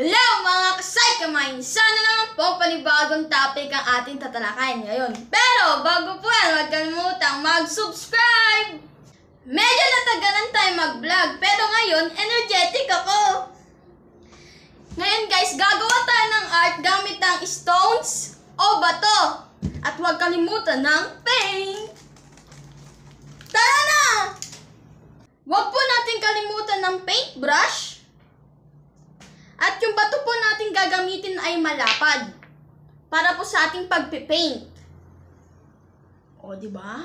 Hello mga kasay-kamay! Sana naman po panibagong topic ang ating tatalakayin ngayon. Pero bago po yan, huwag kalimutang mag-subscribe! Medyo natagalan tayo mag-vlog, pero ngayon, energetic ako! Ngayon guys, gagawa tayo ng art gamit ang stones o bato. At huwag kalimutan ng paint! Tara na! Huwag po natin kalimutan ng paintbrush. At yung bato po natin gagamitin ay malapad. Para po sa ating pagpipaint. O, di ba?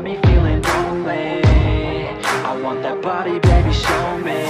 got me feeling lonely. I want that body, baby, show me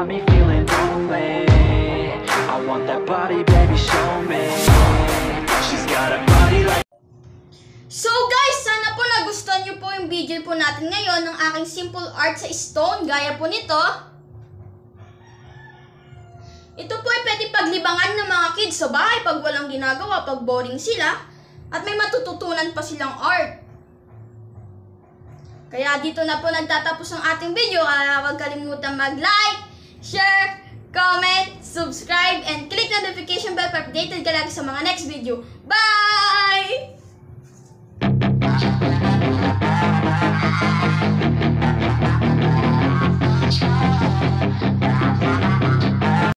got me feeling lonely I want that body, baby, show me She's got a body like So guys, sana po nagustuhan nyo po yung video po natin ngayon ng aking simple art sa stone. Gaya po nito. Ito po ay pwede paglibangan ng mga kids sa bahay pag walang ginagawa, pag boring sila. At may matututunan pa silang art. Kaya dito na po nagtatapos ang ating video. Kaya huwag kalimutan mag-like, share, comment, subscribe, and click notification bell para updated ka lagi sa mga next video. Bye!